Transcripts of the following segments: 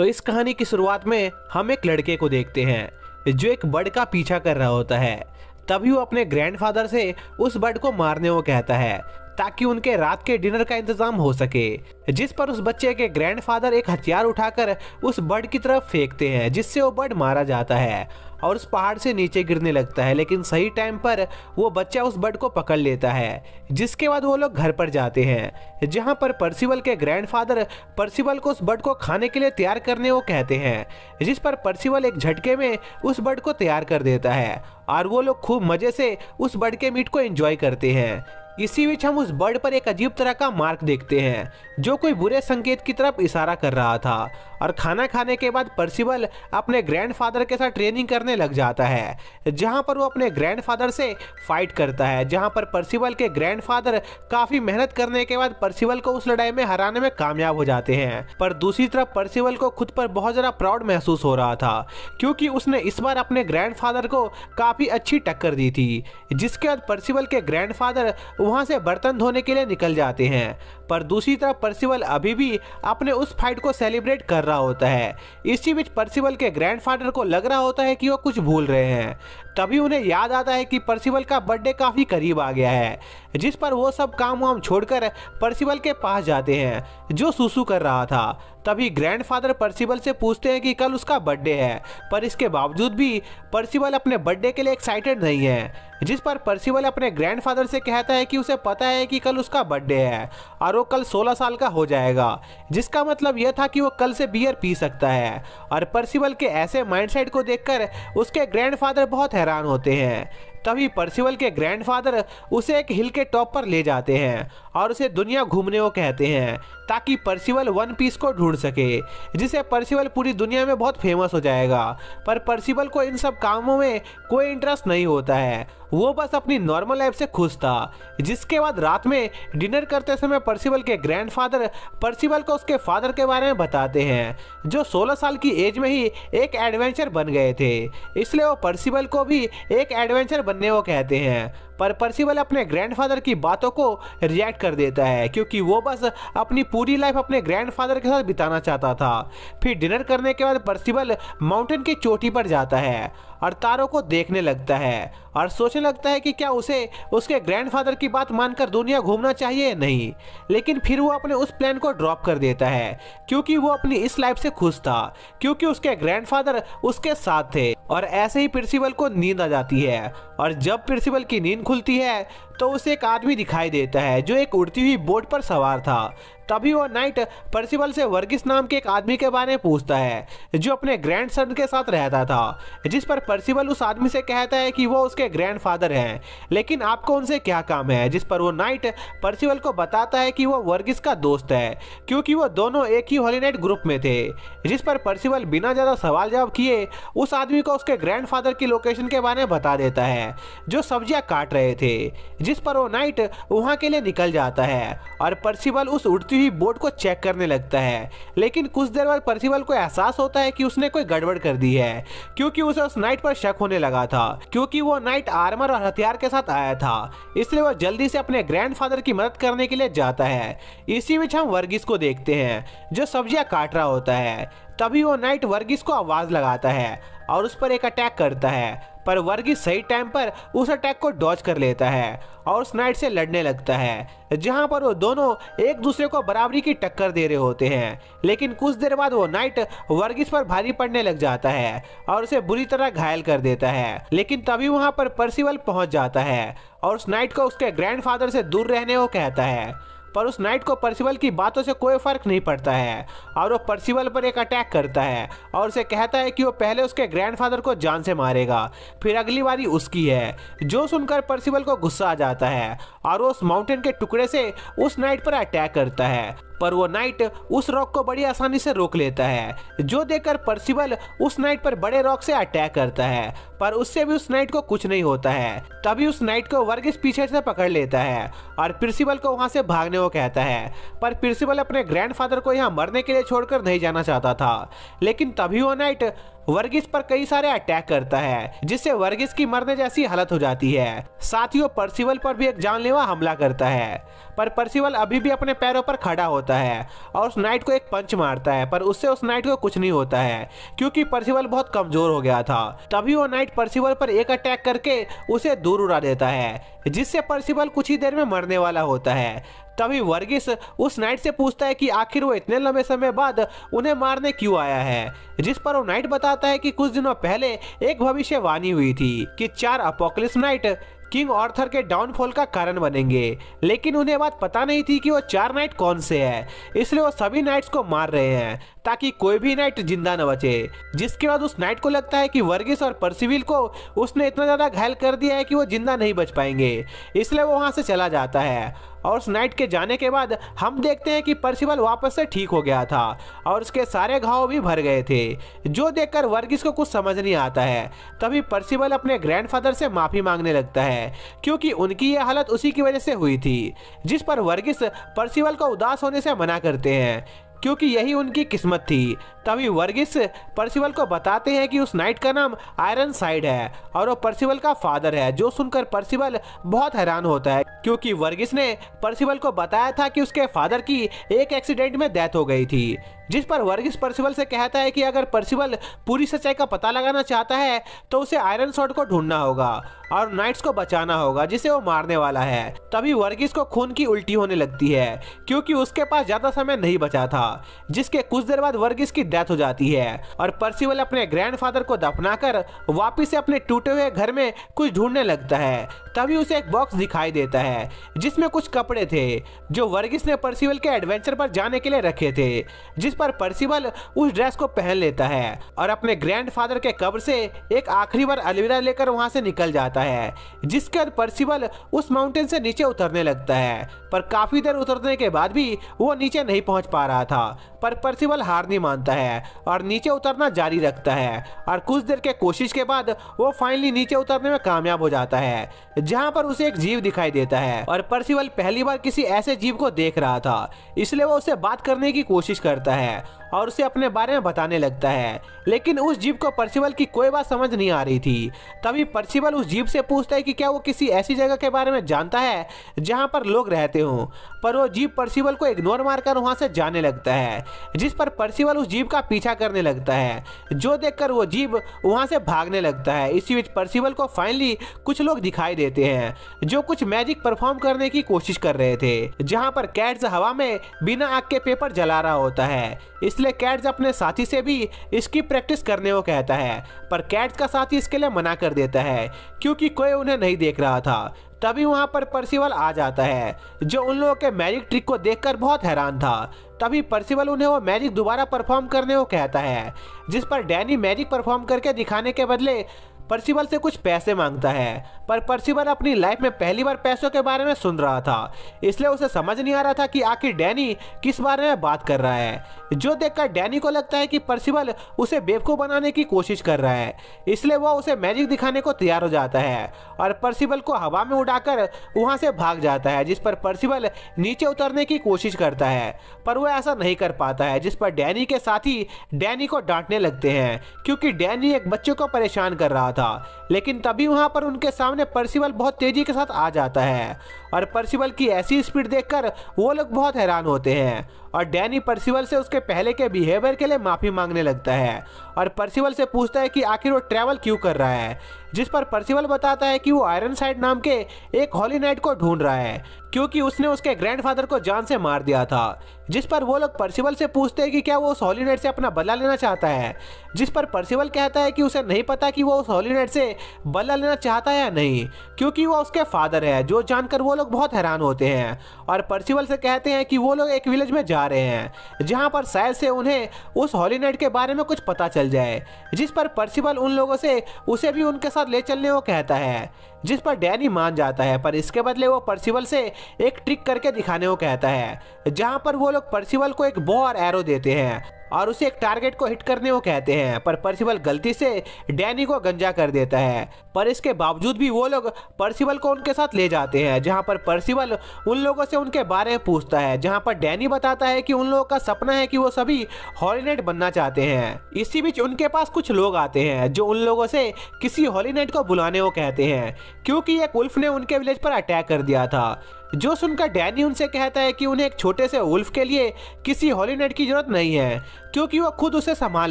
तो इस कहानी की शुरुआत में हम एक लड़के को देखते हैं, जो एक बर्ड का पीछा कर रहा होता है। तभी वो अपने ग्रैंडफादर से उस बर्ड को मारने को कहता है। ताकि उनके रात के डिनर का इंतज़ाम हो सके, जिस पर उस बच्चे के ग्रैंडफादर एक हथियार उठाकर उस बर्ड की तरफ़ फेंकते हैं, जिससे वो बर्ड मारा जाता है और उस पहाड़ से नीचे गिरने लगता है, लेकिन सही टाइम पर वो बच्चा उस बर्ड को पकड़ लेता है, जिसके बाद वो लोग घर पर जाते हैं, जहाँ पर परसिवल के ग्रैंडफादर परसिवल को उस बर्ड को खाने के लिए तैयार करने वो कहते हैं, जिस पर परसिवल एक झटके में उस बर्ड को तैयार कर देता है, और वो लोग खूब मज़े से उस बर्ड के मीट को एंजॉय करते हैं। इसी बीच हम उस बर्ड पर एक अजीब तरह का मार्क देखते हैं, जो कोई बुरे संकेत की तरफ़ इशारा कर रहा था। और खाना खाने के बाद परसिबल अपने ग्रैंडफादर के साथ ट्रेनिंग करने लग जाता है, जहाँ पर वो अपने ग्रैंडफादर से फाइट करता है, जहाँ पर परसिबल के ग्रैंडफादर काफ़ी मेहनत करने के बाद परसिबल को उस लड़ाई में हराने में कामयाब हो जाते हैं। पर दूसरी तरफ़ परसिबल को खुद पर बहुत ज़्यादा प्राउड महसूस हो रहा था, क्योंकि उसने इस बार अपने ग्रैंडफादर को काफ़ी अच्छी टक्कर दी थी, जिसके बाद परसिबल के ग्रैंडफादर वहाँ से बर्तन धोने के लिए निकल जाते हैं। पर दूसरी तरफ़ परसिवल अभी भी अपने उस फाइट को सेलिब्रेट कर रहा होता है। इसी बीच पर्सिबल के ग्रैंडफादर को लग रहा होता है कि वो कुछ भूल रहे हैं। तभी उन्हें याद आता है कि परसिवल का बर्थडे काफ़ी करीब आ गया है, जिस पर वो सब काम वाम छोड़कर परसिवल के पास जाते हैं, जो सुसु कर रहा था। तभी ग्रैंडफादर परसिवल से पूछते हैं कि कल उसका बर्थडे है, पर इसके बावजूद भी परसिवल अपने बर्थडे के लिए एक्साइटेड नहीं है, जिस पर परसिवल अपने ग्रैंडफादर से कहता है कि उसे पता है कि कल उसका बर्थडे है, और वो कल 16 साल का हो जाएगा, जिसका मतलब यह था कि वो कल से बियर पी सकता है, और परसिवल के ऐसे माइंडसेट को देखकर उसके ग्रैंडफादर बहुत हैरान होते हैं। तभी पर्सिवल के ग्रैंडफादर उसे एक हिल के टॉप पर ले जाते हैं। और उसे दुनिया घूमने को कहते हैं, ताकि परसिवल वन पीस को ढूंढ सके, जिसे परसिवल पूरी दुनिया में बहुत फ़ेमस हो जाएगा। पर परसिवल को इन सब कामों में कोई इंटरेस्ट नहीं होता है। वो बस अपनी नॉर्मल लाइफ से खुश था, जिसके बाद रात में डिनर करते समय परसिवल के ग्रैंडफादर परसिवल को उसके फादर के बारे में बताते हैं, जो 16 साल की एज में ही एक एडवेंचर बन गए थे। इसलिए वो परसिवल को भी एक एडवेंचर बनने को कहते हैं। पर परसिवल अपने ग्रैंडफादर की बातों को रिएक्ट कर देता है, क्योंकि वो बस अपनी पूरी लाइफ अपने ग्रैंडफादर के साथ बिताना चाहता था। फिर डिनर करने के बाद परसिवल माउंटेन की चोटी पर जाता है। और तारों को देखने लगता है और सोचने लगता है कि क्या उसे, उसके ग्रैंडफादर की बात मानकर दुनिया घूमना चाहिए? या नहीं। लेकिन फिर वो अपने उस प्लान को ड्रॉप कर देता है, क्योंकि वो अपनी इस लाइफ से खुश था, क्योंकि उसके ग्रैंडफादर उसके साथ थे और ऐसे ही प्रिंसिपल को नींद आ जाती है। और जब प्रिंसिपल की नींद खुलती है तो उसे एक आदमी दिखाई देता है, जो एक उड़ती हुई बोट पर सवार था। तभी वो नाइट परसिवल से वर्गिस नाम के एक आदमी के बारे में पूछता है, जो अपने ग्रैंड सन के साथ रहता था, जिस पर परसिवल उस आदमी से कहता है कि वो उसके ग्रैंडफादर हैं। लेकिन आपको उनसे क्या काम है? जिस पर वो नाइट परसिवल को बताता है कि वो वर्गिस का दोस्त है, क्योंकि वो दोनों एक ही हॉलीनाइट ग्रुप में थे। जिस पर परसिवल बिना ज़्यादा सवाल जवाब किए उस आदमी को उसके ग्रैंडफादर की लोकेशन के बारे में बता देता है, जो सब्ज़ियाँ काट रहे थे। जिस पर वो नाइट वहाँ के लिए निकल जाता है और परसिवल उस उड़ती हुई बोर्ड को चेक करने लगता है। लेकिन कुछ देर बाद परसिवल को एहसास होता है कि उसने कोई गड़बड़ कर दी है, क्योंकि उसे उस नाइट पर शक होने लगा था, क्योंकि वो नाइट आर्मर और हथियार के साथ आया था। इसलिए वो जल्दी से अपने ग्रैंडफादर की मदद करने के लिए जाता है। इसी बीच हम वर्गीस को देखते हैं, जो सब्ज़ियाँ काट रहा होता है। तभी वो नाइट वर्गीस को आवाज़ लगाता है और उस पर एक अटैक करता है। पर वर्गी सही टाइम पर उस अटैक को डॉज कर लेता है और उस नाइट से लड़ने लगता है, जहाँ पर वो दोनों एक दूसरे को बराबरी की टक्कर दे रहे होते हैं। लेकिन कुछ देर बाद वो नाइट वर्गीस पर भारी पड़ने लग जाता है और उसे बुरी तरह घायल कर देता है। लेकिन तभी वहाँ पर परसिवल पहुँच जाता है और उस नाइट को उसके ग्रैंडफादर से दूर रहने को कहता है। पर उस नाइट को परसिवल की बातों से कोई फ़र्क नहीं पड़ता है, और वो परसिवल पर एक अटैक करता है, और उसे कहता है कि वो पहले उसके ग्रैंडफादर को जान से मारेगा, फिर अगली बारी उसकी है, जो सुनकर परसिवल को गुस्सा आ जाता है, और वो उस माउंटेन के टुकड़े से उस नाइट पर अटैक करता है। पर वो नाइट उस रॉक को बड़ी आसानी से रोक लेता है, जो देखकर पर्सिबल उस नाइट पर बड़े रॉक से अटैक करता है, पर उससे भी उस नाइट को कुछ नहीं होता है। तभी उस नाइट को वर्गिस पीछे से पकड़ लेता है और प्रिंसिपल को वहाँ से भागने को कहता है, पर प्रिंसिपल अपने ग्रैंडफादर को यहाँ मरने के लिए छोड़कर नहीं जाना चाहता था। लेकिन तभी वो नाइट वर्गीस पर कई सारे अटैक करता है, जिससे वर्गीस की मरने जैसी हालत हो जाती है। साथ ही वो परसिवल पर भी एक जानलेवा हमला करता है, पर परसिवल अभी भी अपने पैरों पर खड़ा होता है और उस नाइट को एक पंच मारता है, पर उससे उस नाइट को कुछ नहीं होता है, क्योंकि परसिवल बहुत कमज़ोर हो गया था। तभी वो नाइट परसिवल पर एक अटैक करके उसे दूर उड़ा देता है, जिससे परसिवल कुछ ही देर में मरने वाला होता है। तभी वर्गिस उस नाइट से पूछता है कि आखिर वो इतने लंबे समय बाद उन्हें मारने क्यों आया है? जिस पर वो नाइट बताता है कि कुछ दिनों पहले एक भविष्यवाणी हुई थी कि चार अपोकलिस नाइट किंग ऑर्थर के डाउनफॉल का कारण बनेंगे। लेकिन उन्हें बात पता नहीं थी कि वो चार नाइट कौन से हैं। इसलिए वो सभी नाइट्स को मार रहे हैं। ताकि कोई भी नाइट ज़िंदा न बचे। जिसके बाद उस नाइट को लगता है कि वर्गिस और परसिविल को उसने इतना ज़्यादा घायल कर दिया है कि वो ज़िंदा नहीं बच पाएँगे। इसलिए वो वहाँ से चला जाता है। और उस नाइट के जाने के बाद हम देखते हैं कि परसिवल वापस से ठीक हो गया था और उसके सारे घाव भी भर गए थे, जो देखकर वर्गिस को कुछ समझ नहीं आता है। तभी परसिवल अपने ग्रैंडफादर से माफ़ी मांगने लगता है, क्योंकि उनकी यह हालत उसी की वजह से हुई थी, जिस पर वर्गिस परसिवल को उदास होने से मना करते हैं। क्योंकि यही उनकी किस्मत थी। तभी वर्गिस परसिवल को बताते हैं कि उस नाइट का नाम आयरन साइड है और वो परसिवल का फादर है, जो सुनकर परसिवल बहुत हैरान होता है, क्योंकि वर्गिस ने परसिवल को बताया था कि उसके फादर की एक एक्सीडेंट में डेथ हो गई थी, जिस पर वर्गिस परसिवल से कहता है कि अगर परसिवल पूरी सच्चाई का पता लगाना चाहता है तो उसे आयरन शॉट को ढूंढना होगा और नाइट्स को बचाना होगा, जिसे वो मारने वाला है। तभी वर्गिस को खून की उल्टी होने लगती है, क्योंकि उसके पास ज़्यादा समय नहीं बचा था, जिसके कुछ देर बाद वर्गिस की डेथ हो जाती है। और परसिवल अपने ग्रैंडफादर को दफनाकर वापिस से अपने टूटे हुए घर में कुछ ढूँढने लगता है। तभी उसे एक बॉक्स दिखाई देता है, जिसमें कुछ कपड़े थे, जो वर्गिस ने परसिवल के एडवेंचर पर जाने के लिए रखे थे, जिस पर परसिवल उस ड्रेस को पहन लेता है और अपने ग्रैंडफादर के कब्र से एक आखिरी बार अलविदा लेकर वहाँ से निकल जाता है, जिसके बाद परसिवल उस माउंटेन से नीचे उतरने लगता है। पर काफ़ी देर उतरने के बाद भी वो नीचे नहीं पहुँच पा रहा था, पर परसिवल हार नहीं मानता है। और नीचे उतरना जारी रखता है। और कुछ देर के कोशिश के बाद वो फाइनली नीचे उतरने में कामयाब हो जाता है, जहाँ पर उसे एक जीव दिखाई देता है। और परसिवल पहली बार किसी ऐसे जीव को देख रहा था, इसलिए वो उसे बात करने की कोशिश करता है और उसे अपने बारे में बताने लगता है। लेकिन उस जीव को परसिवल की कोई बात समझ नहीं आ रही थी। तभी परसिवल उस जीव से पूछता है कि क्या वो किसी ऐसी जगह के बारे में जानता है, जहाँ पर लोग रहते हों? पर वो जीव परसिवल को इग्नोर मारकर वहाँ से जाने लगता है, जिस पर परसिवल उस जीव का पीछा करने लगता है। जो देखकर वो जीव वहाँ से भागने लगता है। इसी बीच परसिवल को फाइनली कुछ लोग दिखाई देते हैं, जो कुछ मैजिक परफॉर्म करने की कोशिश कर रहे थे, जहाँ पर कैट्स हवा में बिना आग के पेपर जला रहा होता है। इसलिए कैट्स अपने साथी से भी इसकी प्रैक्टिस करने को कहता है, पर कैट्स का साथी इसके लिए मना कर देता है, क्योंकि कोई उन्हें नहीं देख रहा था। तभी वहाँ पर परसिवल आ जाता है, जो उन लोगों के मैजिक ट्रिक को देखकर बहुत हैरान था। तभी पर्सिवल उन्हें वो मैजिक दोबारा परफॉर्म करने को कहता है, जिस पर डैनी मैजिक परफॉर्म करके दिखाने के बदले परसिवल से कुछ पैसे माँगता है, पर परसिवल अपनी लाइफ में पहली बार पैसों के बारे में सुन रहा था। इसलिए उसे समझ नहीं आ रहा था कि आखिर डैनी किस बारे में बात कर रहा है। जो देखकर डैनी को लगता है कि परसिवल उसे बेवकूफ़ बनाने की कोशिश कर रहा है, इसलिए वह उसे मैजिक दिखाने को तैयार हो जाता है और परसिवल को हवा में उड़ाकर वहाँ से भाग जाता है, जिस पर परसिवल नीचे उतरने की कोशिश करता है। पर वह ऐसा नहीं कर पाता है, जिस पर डैनी के साथी डैनी को डांटने लगते हैं, क्योंकि डैनी एक बच्चे को परेशान कर रहा था। था। लेकिन तभी वहाँ पर उनके सामने परसिवल बहुत तेज़ी के साथ आ जाता है। और परसिवल की ऐसी स्पीड देखकर वो लोग बहुत हैरान होते हैं। और डैनी परसिवल से उसके पहले के बिहेवियर के लिए माफ़ी मांगने लगता है। और परसिवल से पूछता है कि आखिर वो ट्रैवल क्यों कर रहा है? जिस पर परसिवल बताता है कि वो आयरन साइड नाम के एक हॉली नाइट को ढूंढ रहा है, क्योंकि उसने उसके ग्रैंडफादर को जान से मार दिया था। जिस पर वो लोग परसिवल से पूछते हैं कि क्या वो उस हॉली नाइट से अपना बदला लेना चाहता है? जिस पर परसिवल कहता है कि उसे नहीं पता कि वो उस हॉली नाइट से बदला लेना चाहता है या नहीं, क्योंकि वो उसके फादर है, जो जानकर वो लोग बहुत हैरान होते हैं और परसिवल से कहते हैं कि वो लोग एक विलेज में जा रहे हैं, जहाँ पर शायद से उन्हें उस हॉली नाइट के बारे में कुछ पता चल जाए, जिस पर परसिवल उन लोगों से उसे भी उनके साथ ले चलने को कहता है, जिस पर डैनी मान जाता है, पर इसके बदले वो पर्सिवल से एक ट्रिक करके दिखाने को कहता है, जहाँ पर वो लोग परसिवल को एक बो और एरो देते हैं। और उसे एक टारगेट को हिट करने को कहते हैं, पर पर्सिबल गलती से डैनी को गंजा कर देता है। पर इसके बावजूद भी वो लोग पर्सिबल को उनके साथ ले जाते हैं, जहाँ पर पर्सिबल उन लोगों से उनके बारे में पूछता है, जहाँ पर डैनी बताता है कि उन लोगों का सपना है कि वो सभी हॉलीनेट बनना चाहते हैं। इसी बीच उनके पास कुछ लोग आते हैं, जो उन लोगों से किसी हॉलीनेट को बुलाने को कहते हैं, क्योंकि एक उल्फ ने उनके विलेज पर अटैक कर दिया था। जो सुनकर डैनी उनसे कहता है कि उन्हें एक छोटे से उल्फ के लिए किसी हॉलीनेट की ज़रूरत नहीं है, क्योंकि वो खुद उसे संभाल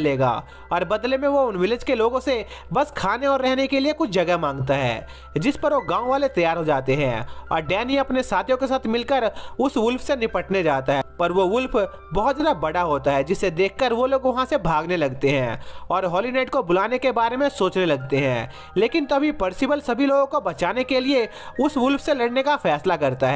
लेगा। और बदले में वो उन विलेज के लोगों से बस खाने और रहने के लिए कुछ जगह माँगता है, जिस पर वो गाँव वाले तैयार हो जाते हैं। और डैनी अपने साथियों के साथ मिलकर उस उल्फ से निपटने जाता है, पर वो उल्फ बहुत ज़्यादा बड़ा होता है, जिसे देखकर वो लोग वहाँ से भागने लगते हैं और हॉलीनेट को बुलाने के बारे में सोचने लगते हैं। लेकिन तभी पर्सिबल सभी लोगों को बचाने के लिए उस वुल्फ से लड़ने का फैसला करता है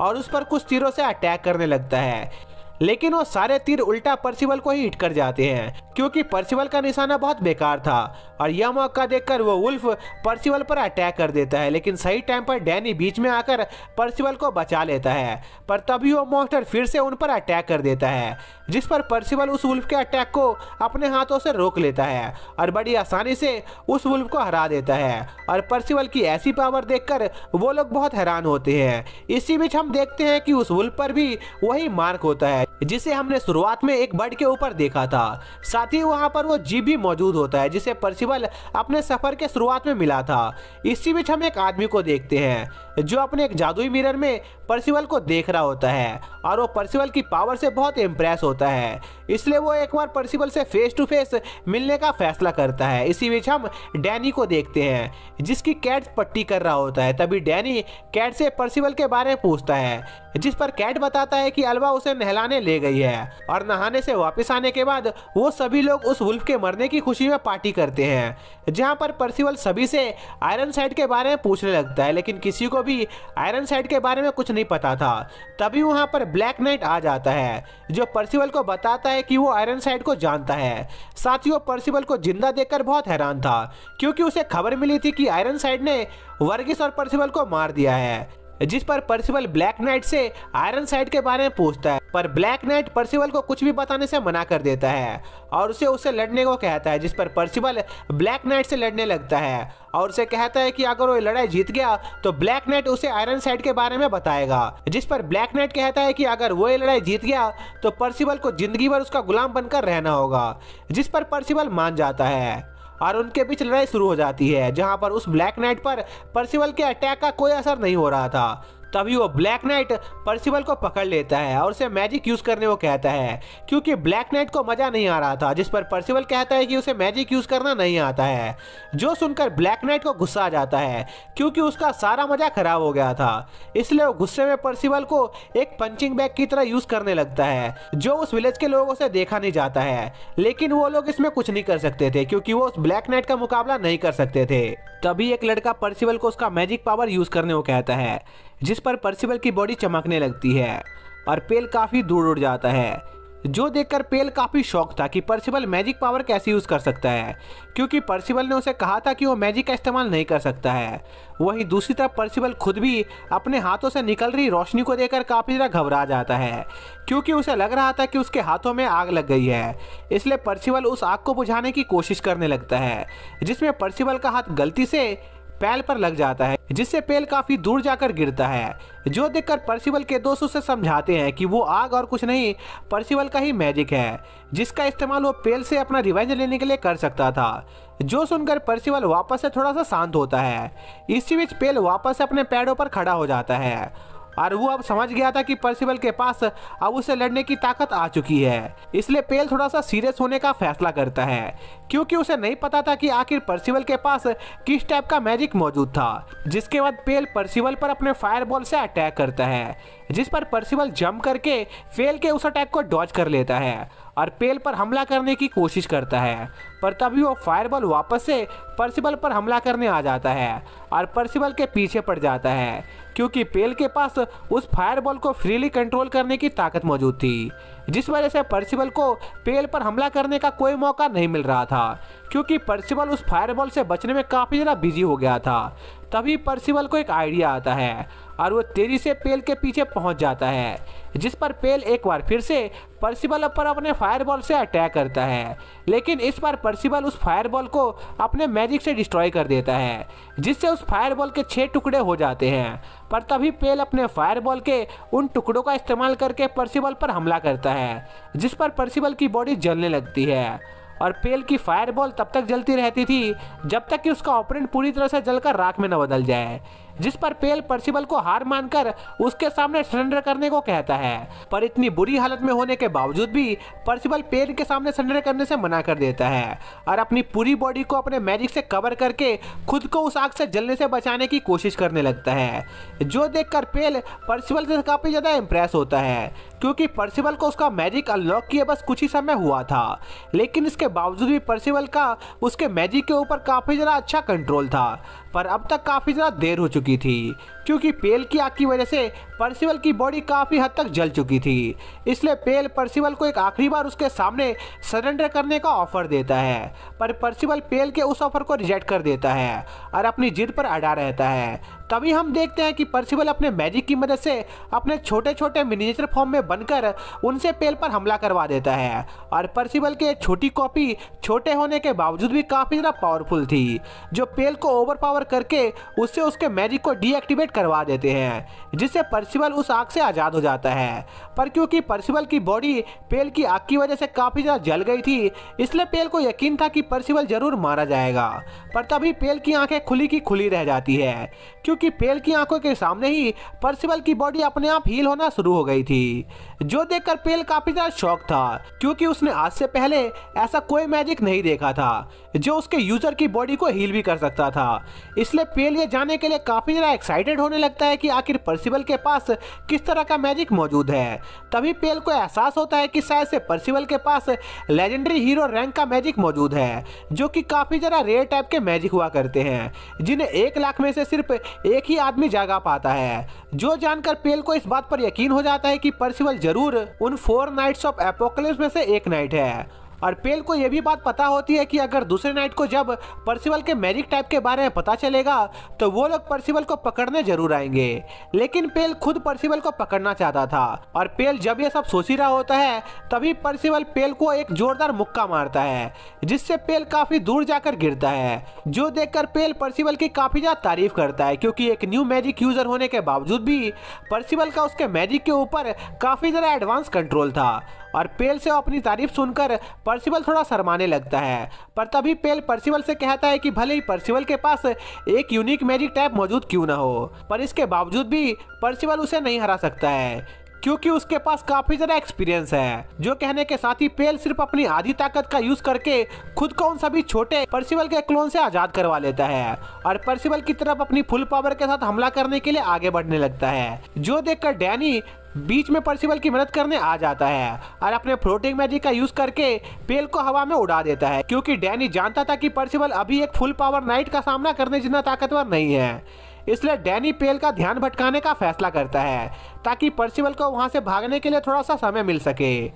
और उस पर कुछ तीरों से अटैक करने लगता है। लेकिन वो सारे तीर उल्टा पर्सिबल को ही हिट कर जाते हैं, क्योंकि पर्सिबल का निशाना बहुत बेकार था, और यह मौका देखकर वो वुल्फ पर्सिबल पर अटैक कर देता है, लेकिन सही टाइम पर डैनी बीच में आकर पर्सिबल को बचा लेता है, पर तभी वो मॉन्स्टर फिर से उन पर अटैक कर देता है, जिस पर पर्सिबल उस वुल्फ के अटैक को अपने हाथों से रोक लेता है, और बड़ी आसानी से उस वुल्फ को हरा देता है, और पर्सिबल की ऐसी पावर देखकर वो लोग बहुत हैरान होते हैं। इसी बीच हम देखते हैं कि उस वुल्फ पर भी वही मार्क होता है। जिसे हमने शुरुआत में एक बर्ड के ऊपर देखा था। साथ ही वहाँ पर वो जीप भी मौजूद होता है, जिसे पर्सिबल अपने सफ़र के शुरुआत में मिला था। इसी बीच हम एक आदमी को देखते हैं, जो अपने एक जादुई मिरर में पर्सिवल को देख रहा होता है, और वो पर्सिवल की पावर से बहुत इम्प्रेस होता है। इसलिए वो एक बार पर्सिवल से फेस टू फेस मिलने का फैसला करता है। इसी बीच हम डैनी को देखते हैं, जिसकी कैट पट्टी कर रहा होता है। तभी डैनी कैट से पर्सिवल के बारे में पूछता है, जिस पर कैट बताता है कि अलवा उसे नहलाने ले गई है। और नहाने से वापस आने के बाद वो सभी लोग उस वुल्फ के मरने की खुशी में पार्टी करते हैं, जहाँ पर पर्सिवल सभी से आयरन साइड के बारे में पूछने लगता है। लेकिन किसी को भी आयरन साइड के बारे में कुछ नहीं पता था। तभी वहाँ पर ब्लैक नाइट आ जाता है, जो पर्सिवल को बताता है कि वो आयरन साइड को जानता है। साथ ही वो पर्सिबल को ज़िंदा देखकर बहुत हैरान था, क्योंकि उसे खबर मिली थी कि आयरन साइड ने वर्गिस और पर्सिबल को मार दिया है। जिस पर पर्सिवल ब्लैक नाइट से आयरन साइड के बारे में पूछता है, पर ब्लैक नाइट पर्सिवल को कुछ भी बताने से मना कर देता है और उसे उससे लड़ने को कहता है, जिस पर पर्सिवल ब्लैक नाइट से लड़ने लगता है और उसे कहता है कि अगर वो लड़ाई जीत गया तो ब्लैक नाइट उसे आयरन साइड के बारे में बताएगा, जिस पर ब्लैक नाइट कहता है कि अगर वो लड़ाई जीत गया तो पर्सिवल को ज़िंदगी भर उसका गुलाम बनकर रहना होगा, जिस पर पर्सिवल मान जाता है। और उनके बीच लड़ाई शुरू हो जाती है, जहाँ पर उस ब्लैक नाइट पर, पर्सिवल के अटैक का कोई असर नहीं हो रहा था। तभी वो ब्लैक नाइट पर्सिवल को पकड़ लेता है और उसे मैजिक यूज़ करने को कहता है। क्योंकि ब्लैक नाइट को मज़ा नहीं आ रहा था, जिस पर पर्सिवल कहता है कि उसे मैजिक यूज़ करना नहीं आता है। जो सुनकर ब्लैक नाइट को गुस्सा आ जाता है, क्योंकि उसका सारा मज़ा खराब हो गया था। इसलिए वो गुस्से में पर्सिवल को एक पंचिंग बैग की तरह यूज़ करने लगता है, जो उस विलेज के लोगों से देखा नहीं जाता है। लेकिन वो लोग इसमें कुछ नहीं कर सकते थे, क्योंकि वो उस ब्लैक नाइट का मुकाबला नहीं कर सकते थे। तभी एक लड़का पर्सिवल को उसका मैजिक पावर यूज़ करने को कहता है। जिस पर पर्सिबल की बॉडी चमकने लगती है और पेल काफ़ी दूर उड़ जाता है। जो देखकर पेल काफ़ी शौक था कि पर्सिबल मैजिक पावर कैसे यूज़ कर सकता है, क्योंकि पर्सिबल ने उसे कहा था कि वो मैजिक का इस्तेमाल नहीं कर सकता है। वहीं दूसरी तरफ़ पर्सिबल खुद भी अपने हाथों से निकल रही रोशनी को देखकर काफ़ी ज़्यादा घबरा जाता है, क्योंकि उसे लग रहा था कि उसके हाथों में आग लग गई है। इसलिए पर्सिबल उस आग को बुझाने की कोशिश करने लगता है, जिसमें पर्सिबल का हाथ गलती से पैल पर लग जाता है, जिससे पेल काफ़ी दूर जाकर गिरता है। जो देखकर पर्सिवल के दोस्त उसे समझाते हैं कि वो आग और कुछ नहीं पर्सिवल का ही मैजिक है, जिसका इस्तेमाल वो पेल से अपना रिवेंज लेने के लिए कर सकता था। जो सुनकर पर्सिवल वापस से थोड़ा सा शांत होता है, इसी बीच पेल वापस अपने पैरों पर खड़ा हो जाता है। और वो अब समझ गया था कि पर्सिबल के पास अब उसे लड़ने की ताकत आ चुकी है। इसलिए पेल थोड़ा सा सीरियस होने का फैसला करता है, क्योंकि उसे नहीं पता था कि आखिर पर्सिबल के पास किस टाइप का मैजिक मौजूद था, जिसके बाद पेल पर्सिबल पर अपने फायर बॉल से अटैक करता है, जिस पर पर्सिबल जम करके फेल के उस अटैक को डॉज कर लेता है। और पेल पर हमला करने की कोशिश करता है। पर तभी वो फायरबॉल वापस से पर्सिबल पर हमला करने आ जाता है और पर्सिबल के पीछे पड़ जाता है, क्योंकि पेल के पास उस फायरबॉल को फ्रीली कंट्रोल करने की ताकत मौजूद थी, जिस वजह से पर्सिबल को पेल पर हमला करने का कोई मौका नहीं मिल रहा था, क्योंकि पर्सिबल उस फायरबॉल से बचने में काफ़ी ज़्यादा बिज़ी हो गया था। तभी पर्सिबल को एक आइडिया आता है और वो तेज़ी से पेल के पीछे पहुँच जाता है, जिस पर पेल एक बार फिर से पर्सिबल पर अपने फायरबॉल से अटैक करता है। लेकिन इस बार पर्सिबल उस फायरबॉल को अपने मैजिक से डिस्ट्रॉय कर देता है, जिससे उस फायरबॉल के छह टुकड़े हो जाते हैं। पर तभी पेल अपने फायरबॉल के उन टुकड़ों का इस्तेमाल करके पर्सिबल पर हमला करता है, जिस पर पर्सिबल की बॉडी जलने लगती है। और पेल की फायरबॉल तब तक जलती रहती थी, जब तक कि उसका ऑपरेंट पूरी तरह से जलकर राख में न बदल जाए। जिस पर पेल पर्सिबल को हार मानकर उसके सामने सरेंडर करने को कहता है। पर इतनी बुरी हालत में होने के बावजूद भी पर्सिबल पेल के सामने सरेंडर करने से मना कर देता है और अपनी पूरी बॉडी को अपने मैजिक से कवर करके खुद को उस आग से जलने से बचाने की कोशिश करने लगता है। जो देखकर पेल पर्सिबल से काफ़ी ज़्यादा इम्प्रेस होता है, क्योंकि पर्सिबल को उसका मैजिक अनलॉक किए बस कुछ ही समय हुआ था, लेकिन इसके बावजूद भी पर्सिबल का उसके मैजिक के ऊपर काफ़ी ज़्यादा अच्छा कंट्रोल था। पर अब तक काफ़ी ज़्यादा देर हो चुकी थी। क्योंकि पेल की आग की वजह से पर्सिवल की बॉडी काफ़ी हद तक जल चुकी थी। इसलिए पेल पर्सिवल को एक आखिरी बार उसके सामने सरेंडर करने का ऑफ़र देता है, पर पर्सिवल पेल के उस ऑफ़र को रिजेक्ट कर देता है और अपनी जिद पर अड़ा रहता है। तभी हम देखते हैं कि पर्सिवल अपने मैजिक की मदद से अपने छोटे छोटे मिनिएचर फॉर्म में बनकर उनसे पेल पर हमला करवा देता है और पर्सिवल के छोटी कॉपी छोटे होने के बावजूद भी काफ़ी ज़्यादा पावरफुल थी, जो पेल को ओवर पावर करके उससे उसके मैजिक को डीएक्टिवेट करवा देते हैं, जिससे पर्सिबल उस आग से आज़ाद हो जाता है। पर क्योंकि पर्सिबल की बॉडी पेल की आग की वजह से काफ़ी ज़्यादा जल गई थी, इसलिए पेल को यकीन था कि पर्सिबल ज़रूर मारा जाएगा। पर तभी पेल की आँखें खुली की खुली रह जाती है, क्योंकि पेल की आँखों के सामने ही पर्सिबल की बॉडी अपने आप हील होना शुरू हो गई थी। जो देखकर पेल काफ़ी ज़्यादा शौक था, क्योंकि उसने आज से पहले ऐसा कोई मैजिक नहीं देखा था, जो उसके यूज़र की बॉडी को हील भी कर सकता था। इसलिए पेल ये जाने के लिए काफ़ी ज़्यादा एक्साइटेड होने लगता है कि आखिर पर्सिबल के पास किस तरह का मैजिक मौजूद है। तभी पेल को एहसास होता है कि शायद से पर्सिबल के पास लेजेंडरी हीरो रैंक का मैजिक मौजूद है, जो कि काफ़ी ज़्यादा रेयर टाइप के मैजिक हुआ करते हैं, जिन्हें एक लाख में से सिर्फ़ एक ही आदमी जागा पाता है। जो जानकर पेल को इस बात पर यकीन हो जाता है कि पर्सिबल ज़रूर उन फोर नाइट्स ऑफ़ एपोकलिप्स में से एक नाइट है। और पेल को यह भी बात पता होती है कि अगर दूसरे नाइट को जब पर्सिवल के मैजिक टाइप के बारे में पता चलेगा तो वो लोग पर्सिवल को पकड़ने ज़रूर आएँगे। लेकिन पेल खुद पर्सिवल को पकड़ना चाहता था, और पेल जब यह सब सोच ही रहा होता है, तभी पर्सिवल पेल को एक जोरदार मुक्का मारता है, जिससे पेल काफ़ी दूर जाकर गिरता है, जो देखकर पेल पर्सिवल की काफ़ी ज़्यादा तारीफ़ करता है, क्योंकि एक न्यू मैजिक यूज़र होने के बावजूद भी, पर्सिवल का उसके मैजिक के ऊपर काफ़ी ज़्यादा एडवांस कंट्रोल था। और पेल से अपनी तारीफ़ सुनकर पर्सिवल थोड़ा शर्माने लगता है। पर तभी पेल पर्सिवल से कहता है कि भले ही पर्सिवल के पास एक यूनिक मैजिक टाइप मौजूद क्यों ना हो, पर इसके बावजूद भी पर्सिवल उसे नहीं हरा सकता है। क्योंकि उसके पास काफ़ी ज़्यादा एक्सपीरियंस है, जो कहने के साथ ही पेल सिर्फ़ अपनी आधी ताकत का यूज़ करके खुद को उन सभी छोटे पर्सिवल के क्लोन से आज़ाद करवा लेता है और पर्सिवल की तरफ़ अपनी फुल पावर के साथ हमला करने के लिए आगे बढ़ने लगता है, जो देखकर डैनी बीच में पर्सिबल की मदद करने आ जाता है और अपने फ्लोटिंग मैजिक का यूज़ करके पेल को हवा में उड़ा देता है, क्योंकि डैनी जानता था कि पर्सिबल अभी एक फुल पावर नाइट का सामना करने जितना ताकतवर नहीं है। इसलिए डैनी पेल का ध्यान भटकाने का फैसला करता है, ताकि पर्सिबल को वहाँ से भागने के लिए थोड़ा सा समय मिल सके।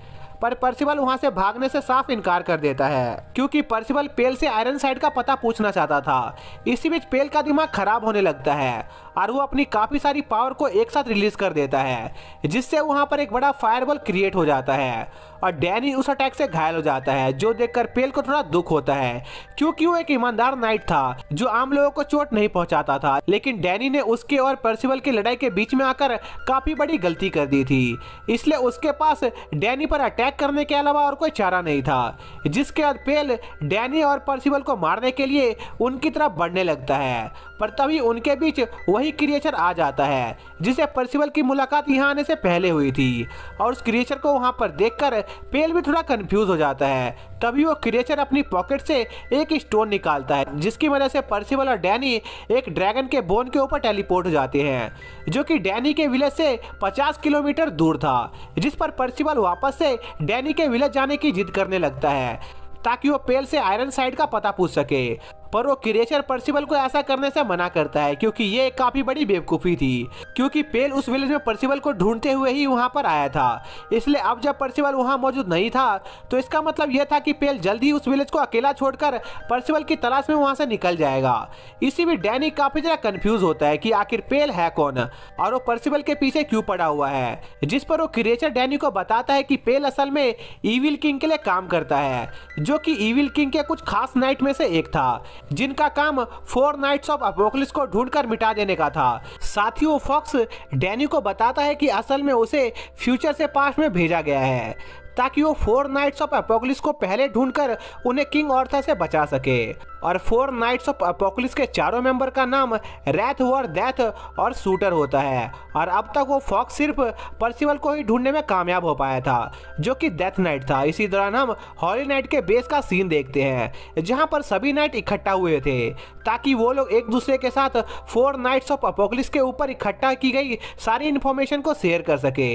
पर पर्सिबल वहाँ से भागने से साफ़ इनकार कर देता है, क्योंकि पर्सिबल पेल से आयरन साइड का पता पूछना चाहता था। इसी बीच पेल का दिमाग खराब होने लगता है और वो अपनी काफ़ी सारी पावर को एक साथ रिलीज़ कर देता है, जिससे वहाँ पर एक बड़ा फायरबॉल क्रिएट हो जाता है। और डैनी उस अटैक से घायल हो जाता है, जो देखकर पेल को थोड़ा दुख होता है, क्योंकि वो एक ईमानदार नाइट था, जो आम लोगों को चोट नहीं पहुंचाता था। लेकिन डैनी ने उसके और पर्सिबल की लड़ाई के बीच में आकर काफ़ी बड़ी गलती कर दी थी। इसलिए उसके पास डैनी पर अटैक करने के अलावा और कोई चारा नहीं था, जिसके बाद पेल डैनी और पर्सिबल को मारने के लिए उनकी तरफ़ बढ़ने लगता है। पर तभी उनके बीच वही क्रिएचर आ जाता है, जिसे पर्सिबल की मुलाकात यहाँ आने से पहले हुई थी। और उस क्रिएचर को वहाँ पर देखकर पेल भी थोड़ा कंफ्यूज हो जाता है। तभी वो क्रिएचर अपनी पॉकेट से एक स्टोन निकालता है, जिसकी वजह से पर्सिबल और डैनी एक ड्रैगन के बोन के ऊपर टेलीपोर्ट हो जाते हैं, जो कि डैनी के विलेज से 50 किलोमीटर दूर था, जिस पर पर्सिबल वापस से डैनी के विलेज जाने की जिद करने लगता है, ताकि वो पेल से आयरन साइड का पता पूछ सके। पर वो क्रिएचर पर्सिबल को ऐसा करने से मना करता है, क्योंकि ये एक काफ़ी बड़ी बेवकूफ़ी थी, क्योंकि पेल उस विलेज में पर्सिबल को ढूंढते हुए ही वहाँ पर आया था। इसलिए अब जब पर्सिबल वहाँ मौजूद नहीं था तो इसका मतलब यह था कि पेल जल्दी उस विलेज को अकेला छोड़कर पर्सिबल की तलाश में वहाँ से निकल जाएगा। इसी में डैनी काफ़ी ज़्यादा कंफ्यूज होता है कि आखिर पेल है कौन, और वो पर्सिबल के पीछे क्यों पड़ा हुआ है, जिस पर वो क्रिएचर डैनी को बताता है कि पेल असल में ईविल किंग के लिए काम करता है, जो कि ईविल किंग के कुछ खास नाइट में से एक था। जिनका काम फोर नाइट्स ऑफ़ अपोकलिस को ढूंढकर मिटा देने का था। साथ ही वो फॉक्स डैनी को बताता है कि असल में उसे फ्यूचर से पास्ट में भेजा गया है, ताकि वो फोर नाइट्स ऑफ़ अपोकलिस को पहले ढूंढकर उन्हें किंग ऑर्थर से बचा सके। और फोर नाइट्स ऑफ़ अपोकलिस के चारों मेंबर का नाम रैथ वर डेथ और शूटर होता है। और अब तक वो फॉक्स सिर्फ़ पर्सिवल को ही ढूँढने में कामयाब हो पाया था, जो कि डेथ नाइट था। इसी दौरान हम हॉली नाइट के बेस का सीन देखते हैं, जहाँ पर सभी नाइट इकट्ठा हुए थे, ताकि वो लोग एक दूसरे के साथ फोर नाइट्स ऑफ़ अपोकलिस के ऊपर इकट्ठा की गई सारी इन्फॉर्मेशन को शेयर कर सके।